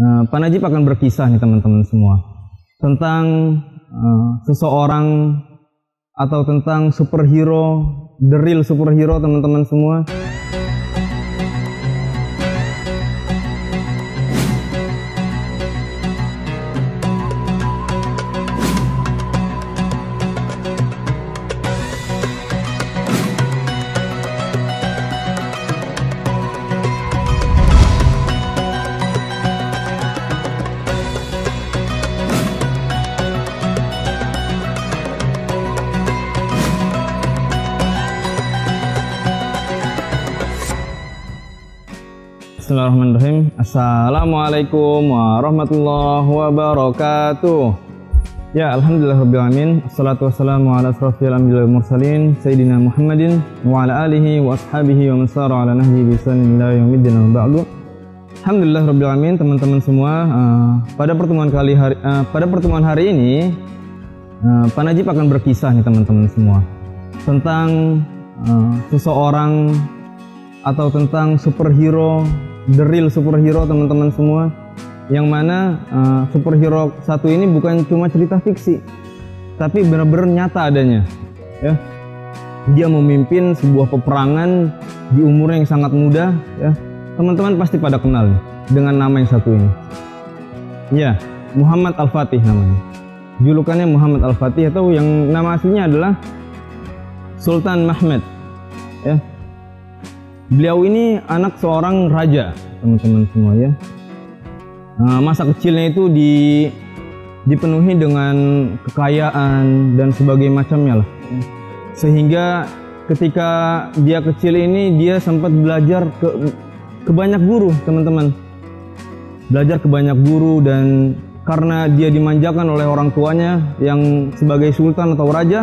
Uh, Pak Najib akan berkisah nih teman-teman semua tentang uh, seseorang atau tentang superhero, the real superhero teman-teman semua. Bismillahirrahmanirrahim. Assalamualaikum warahmatullahi wabarakatuh. Ya Alhamdulillahirrahmanirrahim Assalatu wassalamu ala asrafil anbiya mursalin Sayyidina Muhammadin Wa ala alihi wa ashabihi wa mansara ala nahji bisanin ila yawmiddin wa ba'du. Alhamdulillahirrahmanirrahim teman-teman semua. Uh, Pada pertemuan kali hari uh, Pada pertemuan hari ini uh, Pak Najib akan berkisah nih teman-teman semua Tentang uh, seseorang atau tentang superhero the real superhero teman-teman semua. Yang mana uh, superhero satu ini bukan cuma cerita fiksi tapi benar-benar nyata adanya ya. Dia memimpin sebuah peperangan di umur yang sangat muda ya. Teman-teman pasti pada kenal dengan nama yang satu ini. Ya Muhammad Al-Fatih namanya. Julukannya Muhammad Al-Fatih atau yang nama aslinya adalah Sultan Mahmud ya Beliau ini anak seorang raja, teman-teman semua ya. Nah, masa kecilnya itu di dipenuhi dengan kekayaan dan sebagainya macamnya lah. Sehingga ketika dia kecil ini dia sempat belajar ke ke banyak guru, teman-teman. Belajar ke banyak guru dan karena dia dimanjakan oleh orang tuanya yang sebagai sultan atau raja,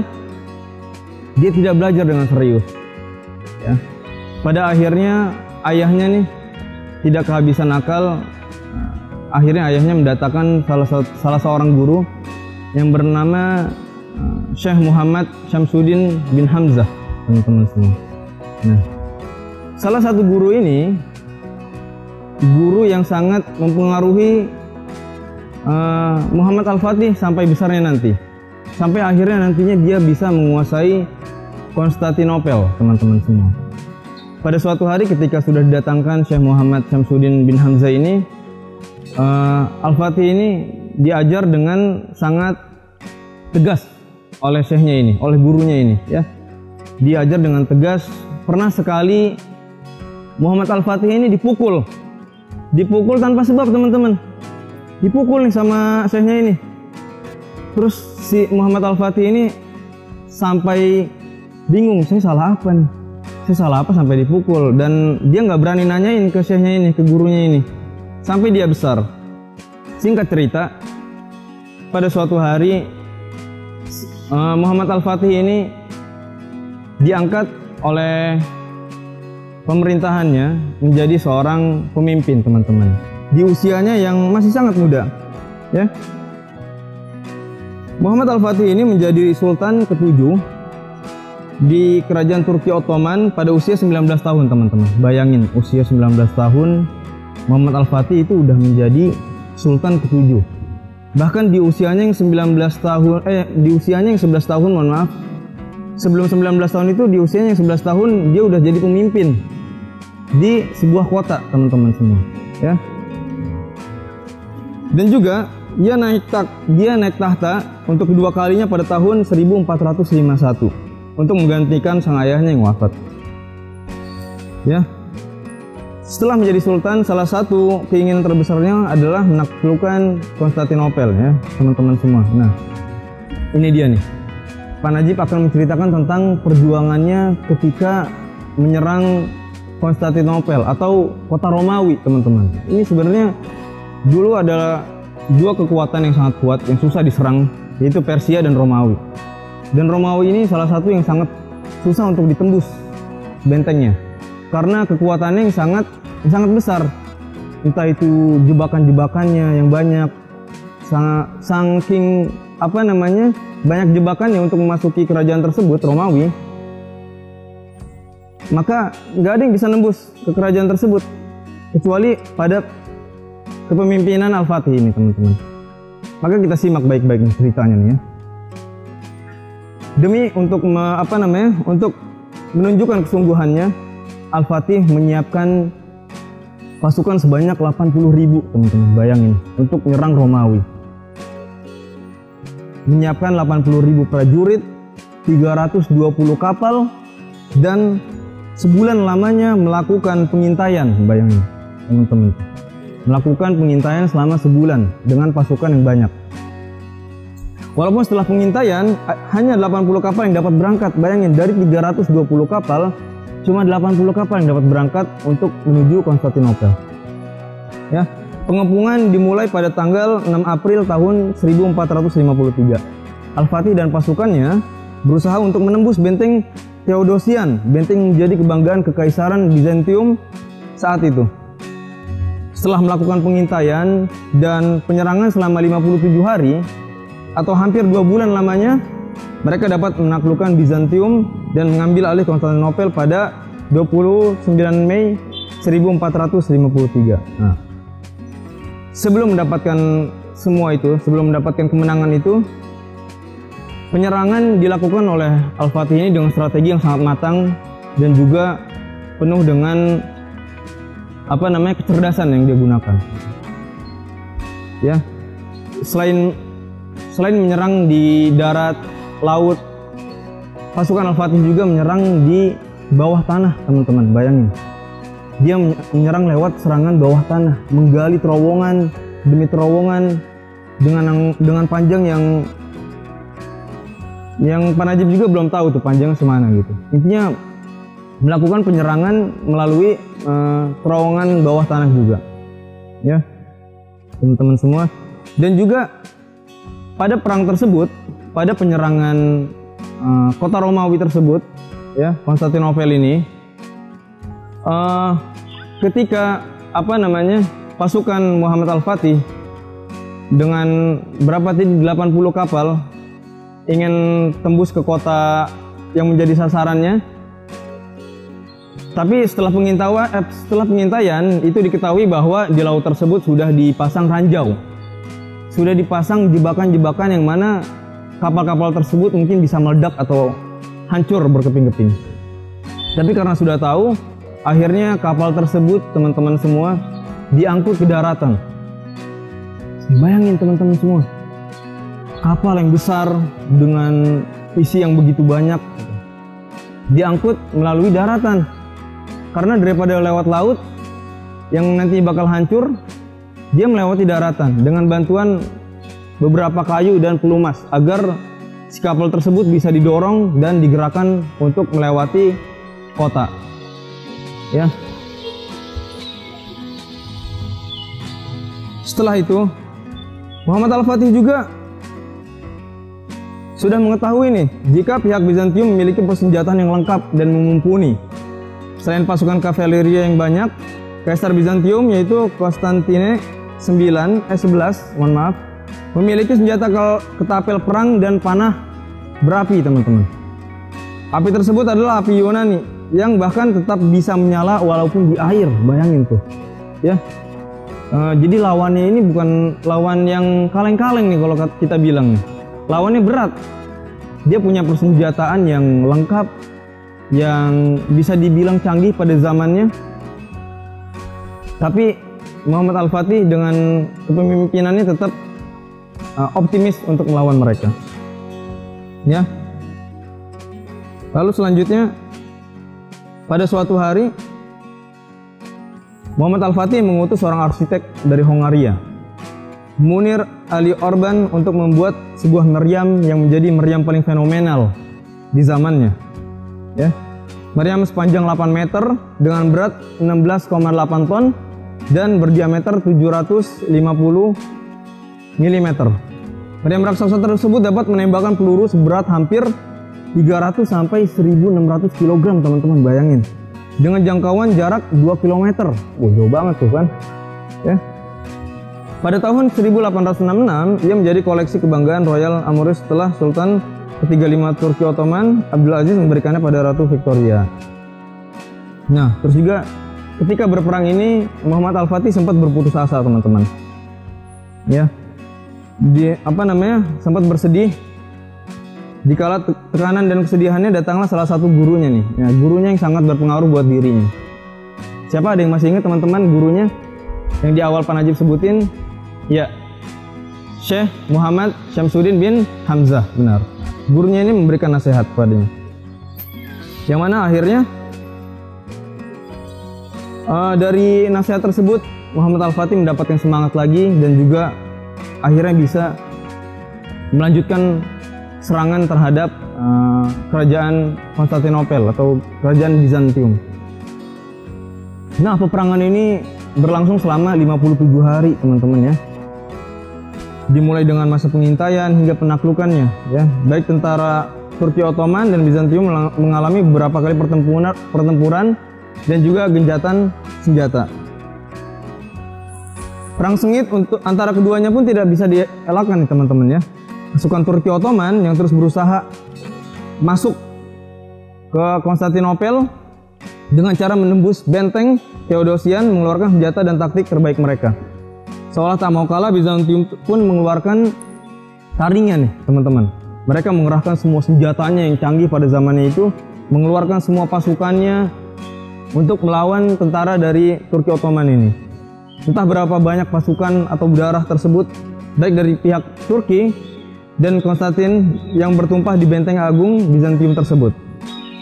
dia tidak belajar dengan serius. Ya pada akhirnya ayahnya nih tidak kehabisan akal. Akhirnya ayahnya mendatangkan salah salah seorang guru yang bernama eh, Syekh Muhammad Syamsuddin bin Hamzah, teman-teman semua. Nah, salah satu guru ini guru yang sangat mempengaruhi uh, Muhammad Al-Fatih sampai besarnya nanti. Sampai akhirnya nantinya dia bisa menguasai Konstantinopel, teman-teman semua. Pada suatu hari ketika sudah didatangkan Syekh Muhammad Syamsuddin bin Hamzah ini, uh, Al-Fatih ini diajar dengan sangat tegas oleh syekhnya ini, oleh gurunya ini, ya. Diajar dengan tegas. Pernah sekali Muhammad Al-Fatih ini dipukul. Dipukul tanpa sebab, teman-teman. Dipukul nih sama syekhnya ini. Terus si Muhammad Al-Fatih ini sampai bingung, saya salah apa nih? Salah apa sampai dipukul? Dan dia nggak berani nanyain ke syekhnya ini ke gurunya ini. Sampai dia besar. Singkat cerita pada suatu hari uh, Muhammad Al-Fatih ini diangkat oleh pemerintahannya menjadi seorang pemimpin teman-teman. Di usianya yang masih sangat muda ya. Muhammad Al-Fatih ini menjadi sultan ketujuh di kerajaan Turki Ottoman pada usia 19 tahun teman-teman. Bayangin usia 19 tahun Muhammad Al-Fatih itu udah menjadi sultan ketujuh. Bahkan di usianya yang 19 tahun eh di usianya yang 11 tahun mohon maaf sebelum 19 tahun itu di usianya yang 11 tahun dia udah jadi pemimpin di sebuah kota teman-teman semua ya. Dan juga dia naik tak dia naik tahta untuk kedua kalinya pada tahun 1451 untuk menggantikan sang ayahnya yang wafat. Ya. Setelah menjadi sultan, salah satu keinginan terbesarnya adalah menaklukkan Konstantinopel ya, teman-teman semua. Nah, ini dia nih. Pak Najib akan menceritakan tentang perjuangannya ketika menyerang Konstantinopel atau kota Romawi, teman-teman. Ini sebenarnya dulu adalah dua kekuatan yang sangat kuat yang susah diserang, yaitu Persia dan Romawi. Dan Romawi ini salah satu yang sangat susah untuk ditembus bentengnya karena kekuatannya yang sangat yang sangat besar. Entah itu jebakan-jebakannya yang banyak, sangat saking apa namanya banyak jebakannya untuk memasuki kerajaan tersebut Romawi. Maka nggak ada yang bisa nembus ke kerajaan tersebut kecuali pada kepemimpinan Al-Fatih ini teman-teman. Maka kita simak baik-baik ceritanya nih ya. Demi untuk me, apa namanya? Untuk menunjukkan kesungguhannya, Al-Fatih menyiapkan pasukan sebanyak 80 ribu teman-teman bayangin untuk menyerang Romawi menyiapkan 80 ribu prajurit 320 kapal dan sebulan lamanya melakukan pengintaian bayangin teman-teman melakukan pengintaian selama sebulan dengan pasukan yang banyak walaupun setelah pengintaian hanya 80 kapal yang dapat berangkat bayangin dari 320 kapal cuma 80 kapal yang dapat berangkat untuk menuju Konstantinopel. Ya, pengepungan dimulai pada tanggal 6 April tahun 1453. Al-Fatih dan pasukannya berusaha untuk menembus benteng Theodosian, benteng menjadi kebanggaan kekaisaran Bizantium saat itu. Setelah melakukan pengintaian dan penyerangan selama 57 hari atau hampir dua bulan lamanya, mereka dapat menaklukkan Bizantium dan mengambil alih Konstantinopel pada 29 Mei 1453. Nah, sebelum mendapatkan semua itu, sebelum mendapatkan kemenangan itu, penyerangan dilakukan oleh Al-Fatih ini dengan strategi yang sangat matang dan juga penuh dengan apa namanya kecerdasan yang dia gunakan. Ya, selain selain menyerang di darat laut pasukan Al-Fatih juga menyerang di bawah tanah teman-teman bayangin. Dia menyerang lewat serangan bawah tanah menggali terowongan demi terowongan dengan dengan panjang yang yang Panajib juga belum tahu tuh panjangnya semana gitu. Intinya melakukan penyerangan melalui uh, terowongan bawah tanah juga. Ya teman-teman semua. Dan juga pada perang tersebut pada penyerangan uh, kota Romawi tersebut, ya Konstantinopel ini, uh, ketika apa namanya pasukan Muhammad Al Fatih dengan berapa titik 80 kapal ingin tembus ke kota yang menjadi sasarannya. Tapi setelah pengintauan, eh, setelah pengintaian itu diketahui bahwa di laut tersebut sudah dipasang ranjau, sudah dipasang jebakan-jebakan yang mana kapal-kapal tersebut mungkin bisa meledak atau hancur berkeping-keping. Tapi karena sudah tahu, akhirnya kapal tersebut teman-teman semua diangkut ke daratan. Bayangin teman-teman semua, kapal yang besar dengan isi yang begitu banyak diangkut melalui daratan. Karena daripada lewat laut yang nanti bakal hancur, dia melewati daratan dengan bantuan beberapa kayu dan pelumas agar si kapal tersebut bisa didorong dan digerakkan untuk melewati kota. Ya. Setelah itu, Muhammad Al-Fatih juga sudah mengetahui nih jika pihak Bizantium memiliki persenjataan yang lengkap dan mumpuni. Selain pasukan kavaleri yang banyak, Kaisar Bizantium yaitu Konstantine 9 eh 11, mohon maaf, memiliki senjata ketapel perang dan panah berapi teman-teman. Api tersebut adalah api Yunani yang bahkan tetap bisa menyala walaupun di air. Bayangin tuh, ya. E, jadi lawannya ini bukan lawan yang kaleng-kaleng nih kalau kita bilang. Lawannya berat. Dia punya persenjataan yang lengkap, yang bisa dibilang canggih pada zamannya. Tapi Muhammad Al-Fatih dengan kepemimpinannya tetap uh, optimis untuk melawan mereka. Ya. Lalu selanjutnya pada suatu hari Muhammad Al-Fatih mengutus seorang arsitek dari Hongaria, Munir Ali Orban untuk membuat sebuah meriam yang menjadi meriam paling fenomenal di zamannya. Ya. Meriam sepanjang 8 meter dengan berat 16,8 ton dan berdiameter 750 mm. Meriam raksasa tersebut dapat menembakkan peluru seberat hampir 300 sampai 1600 kg teman-teman bayangin. Dengan jangkauan jarak 2 km. Wah, jauh banget tuh kan. Ya. Pada tahun 1866, ia menjadi koleksi kebanggaan Royal Amoris setelah Sultan ke-35 Turki Ottoman Abdul Aziz memberikannya pada Ratu Victoria. Nah, terus juga ketika berperang ini Muhammad Al-Fatih sempat berputus asa, teman-teman. Ya. Di apa namanya sempat bersedih. Dikala tekanan dan kesedihannya datanglah salah satu gurunya nih. Ya gurunya yang sangat berpengaruh buat dirinya. Siapa ada yang masih ingat teman-teman gurunya yang di awal Pak Najib sebutin? Ya. Syekh Muhammad Syamsuddin bin Hamzah. Benar. Gurunya ini memberikan nasihat padanya yang mana akhirnya uh, dari nasihat tersebut Muhammad Al-Fatih mendapatkan semangat lagi dan juga akhirnya bisa melanjutkan serangan terhadap uh, kerajaan Konstantinopel atau kerajaan Bizantium. Nah, peperangan ini berlangsung selama 57 hari, teman-teman ya. Dimulai dengan masa pengintaian hingga penaklukannya, ya. Baik tentara Turki Ottoman dan Bizantium mengalami beberapa kali pertempuran, pertempuran dan juga genjatan senjata. Perang sengit untuk antara keduanya pun tidak bisa dielakkan nih teman-teman ya. Pasukan Turki Ottoman yang terus berusaha masuk ke Konstantinopel dengan cara menembus benteng Theodosian mengeluarkan senjata dan taktik terbaik mereka. Seolah tak mau kalah, Bizantium pun mengeluarkan taringnya nih teman-teman. Mereka mengerahkan semua senjatanya yang canggih pada zamannya itu, mengeluarkan semua pasukannya untuk melawan tentara dari Turki Ottoman ini. Entah berapa banyak pasukan atau darah tersebut baik dari pihak Turki dan Konstantin yang bertumpah di benteng agung Bizantium tersebut.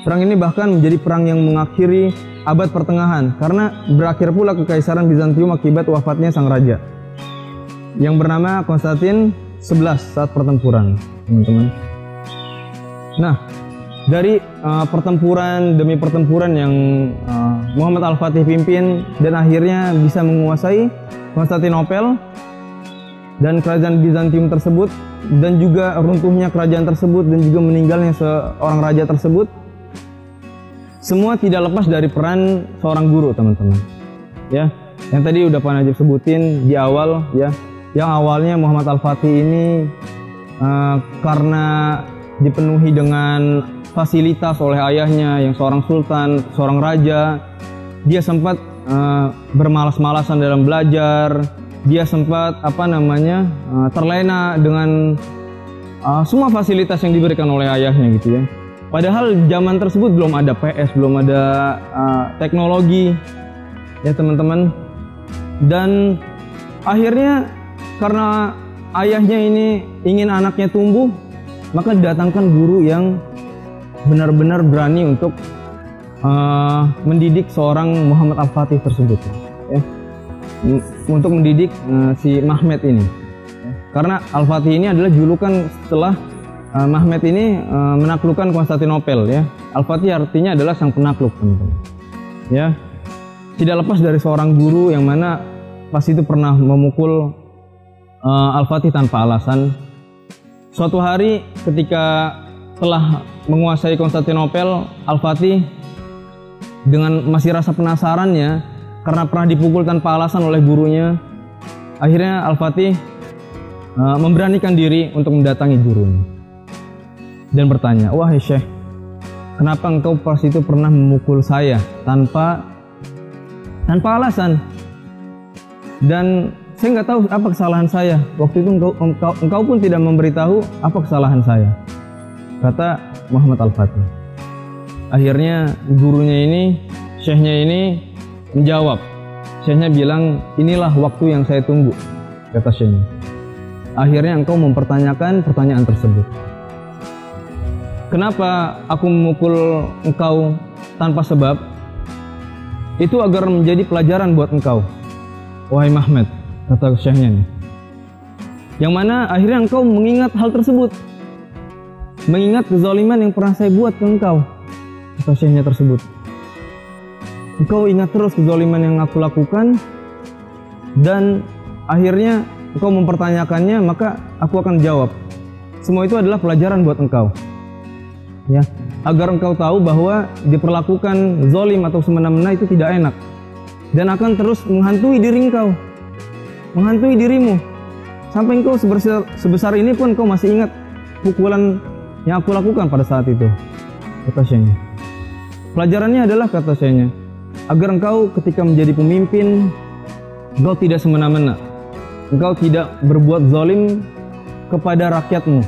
Perang ini bahkan menjadi perang yang mengakhiri abad pertengahan karena berakhir pula kekaisaran Bizantium akibat wafatnya sang raja yang bernama Konstantin 11 saat pertempuran, teman-teman. Nah, dari uh, pertempuran demi pertempuran yang uh, Muhammad Al-Fatih pimpin dan akhirnya bisa menguasai Konstantinopel dan kerajaan Bizantium tersebut dan juga runtuhnya kerajaan tersebut dan juga meninggalnya seorang raja tersebut. Semua tidak lepas dari peran seorang guru teman-teman. Ya yang tadi udah Pak Najib sebutin di awal ya yang awalnya Muhammad Al-Fatih ini uh, karena dipenuhi dengan fasilitas oleh ayahnya yang seorang sultan, seorang raja. Dia sempat uh, bermalas-malasan dalam belajar. Dia sempat apa namanya uh, terlena dengan uh, semua fasilitas yang diberikan oleh ayahnya gitu ya. Padahal zaman tersebut belum ada PS, belum ada uh, teknologi ya teman-teman. Dan akhirnya karena ayahnya ini ingin anaknya tumbuh, maka didatangkan guru yang benar-benar berani untuk uh, mendidik seorang Muhammad Al-Fatih tersebut ya. Untuk mendidik uh, si Mahmed ini. Karena Al-Fatih ini adalah julukan setelah uh, ini uh, menaklukkan Konstantinopel ya. Al-Fatih artinya adalah sang penakluk, teman-teman. Ya. Tidak lepas dari seorang guru yang mana pas itu pernah memukul uh, Al-Fatih tanpa alasan. Suatu hari ketika telah menguasai Konstantinopel, Al-Fatih dengan masih rasa penasarannya karena pernah dipukul tanpa alasan oleh gurunya, akhirnya Al-Fatih uh, memberanikan diri untuk mendatangi gurunya dan bertanya, "Wahai Syekh, kenapa engkau pas itu pernah memukul saya tanpa tanpa alasan?" Dan saya nggak tahu apa kesalahan saya. Waktu itu engkau, engkau, engkau pun tidak memberitahu apa kesalahan saya kata Muhammad Al-Fatih. Akhirnya gurunya ini, syekhnya ini menjawab. Syekhnya bilang, inilah waktu yang saya tunggu, kata syekhnya. Akhirnya engkau mempertanyakan pertanyaan tersebut. Kenapa aku memukul engkau tanpa sebab? Itu agar menjadi pelajaran buat engkau. Wahai Mahmud, kata syekhnya nih. Yang mana akhirnya engkau mengingat hal tersebut mengingat kezaliman yang pernah saya buat ke engkau kata syekhnya tersebut. Engkau ingat terus kezaliman yang aku lakukan dan akhirnya engkau mempertanyakannya maka aku akan jawab. Semua itu adalah pelajaran buat engkau. Ya agar engkau tahu bahwa diperlakukan zolim atau semena-mena itu tidak enak. Dan akan terus menghantui diri engkau menghantui dirimu. Sampai engkau sebesar, sebesar ini pun engkau masih ingat pukulan yang aku lakukan pada saat itu kata syekhnya pelajarannya adalah kata syekhnya agar engkau ketika menjadi pemimpin engkau tidak semena-mena engkau tidak berbuat zalim kepada rakyatmu.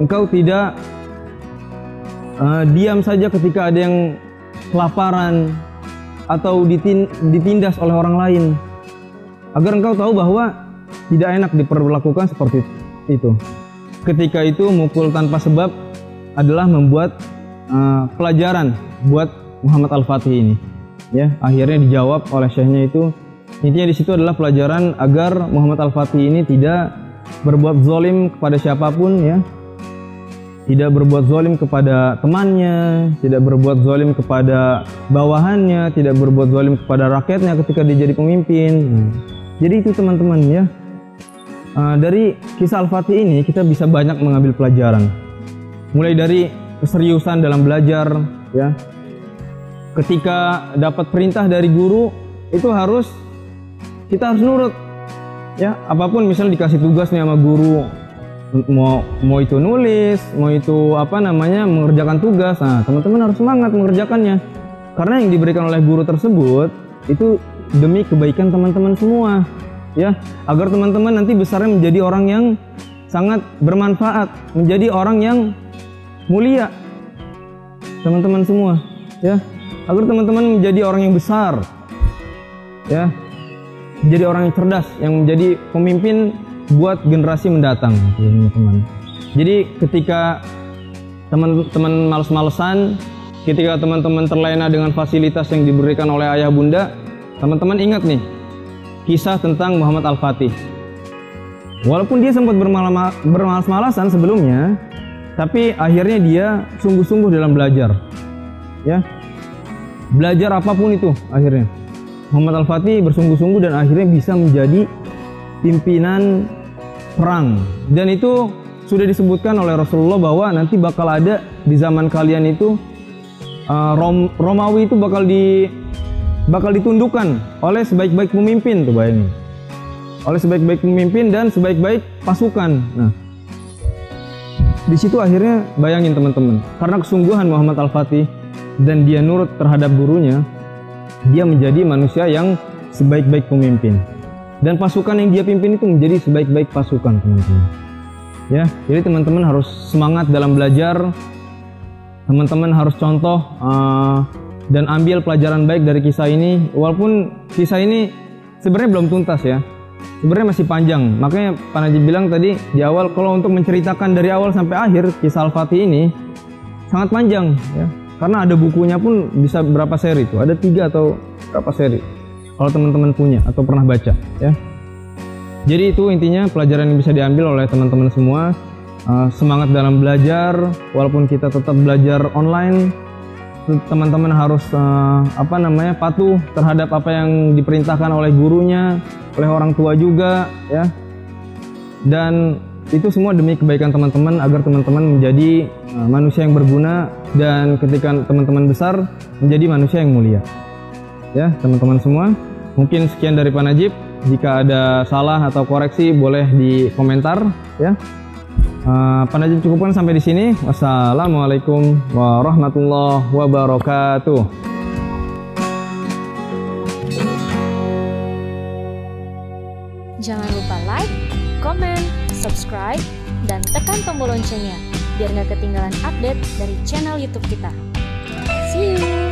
Engkau tidak uh, diam saja ketika ada yang kelaparan atau ditindas oleh orang lain. Agar engkau tahu bahwa tidak enak diperlakukan seperti itu. Ketika itu mukul tanpa sebab adalah membuat uh, pelajaran buat Muhammad Al-Fatih ini. Ya, akhirnya dijawab oleh syekhnya itu intinya di situ adalah pelajaran agar Muhammad Al-Fatih ini tidak berbuat zolim kepada siapa pun ya tidak berbuat zolim kepada temannya, tidak berbuat zolim kepada bawahannya, tidak berbuat zolim kepada rakyatnya ketika dia jadi pemimpin. Hmm. Jadi itu teman-teman ya. Uh, dari kisah Al-Fatih ini kita bisa banyak mengambil pelajaran. Mulai dari keseriusan dalam belajar ya. Ketika dapat perintah dari guru itu harus kita harus nurut. Ya, apa pun misalnya dikasih tugas nih sama guru, mau mau itu nulis, mau itu apa namanya mengerjakan tugas. Nah, teman-teman harus semangat mengerjakannya. Karena yang diberikan oleh guru tersebut itu demi kebaikan teman-teman semua. Ya, agar teman-teman nanti besarnya menjadi orang yang sangat bermanfaat, menjadi orang yang mulia. Teman-teman semua, ya. Agar teman-teman menjadi orang yang besar. Ya. Menjadi orang yang cerdas, yang menjadi pemimpin buat generasi mendatang teman-teman. Jadi ketika teman-teman males-malesan, ketika teman-teman terlena dengan fasilitas yang diberikan oleh ayah bunda, teman-teman ingat nih kisah tentang Muhammad Al-Fatih. Walaupun dia sempat bermalas-malasan sebelumnya, tapi akhirnya dia sungguh-sungguh dalam belajar. Ya. Belajar apa pun itu akhirnya. Muhammad Al-Fatih bersungguh-sungguh dan akhirnya bisa menjadi pimpinan perang dan itu sudah disebutkan oleh Rasulullah bahwa nanti bakal ada di zaman kalian itu uh, Rom, Romawi itu bakal di bakal ditundukkan oleh sebaik-baik pemimpin tuh bayangin. Oleh sebaik-baik pemimpin dan sebaik-baik pasukan. Nah di situ akhirnya bayangin teman-teman. Karena kesungguhan Muhammad Al-Fatih dan dia nurut terhadap gurunya dia menjadi manusia yang sebaik-baik pemimpin. Dan pasukan yang dia pimpin itu menjadi sebaik-baik pasukan teman-teman. Ya jadi teman-teman harus semangat dalam belajar. Teman-teman harus contoh uh, dan ambil pelajaran baik dari kisah ini walaupun kisah ini sebenarnya belum tuntas ya. Sebenarnya masih panjang. Makanya Pak Najib bilang tadi di awal kalau untuk menceritakan dari awal sampai akhir kisah Al-Fatih ini sangat panjang ya. Karena ada bukunya pun bisa berapa seri itu? Ada tiga atau berapa seri? Kalau teman-teman punya atau pernah baca ya. Jadi itu intinya pelajaran yang bisa diambil oleh teman-teman semua. Uh, semangat dalam belajar, walaupun kita tetap belajar online, teman-teman harus uh, apa namanya patuh terhadap apa yang diperintahkan oleh gurunya, oleh orang tua juga, ya. Dan itu semua demi kebaikan teman-teman agar teman-teman menjadi uh, manusia yang berguna dan ketika teman-teman besar menjadi manusia yang mulia. Ya, teman-teman semua. Mungkin sekian dari Pak Najib. Jika ada salah atau koreksi boleh di komentar ya. Pak Najib cukupkan sampai di sini. Wassalamualaikum warahmatullahi wabarakatuh. Jangan lupa like, comment, subscribe, dan tekan tombol loncengnya biar nggak ketinggalan update dari channel YouTube kita. See you!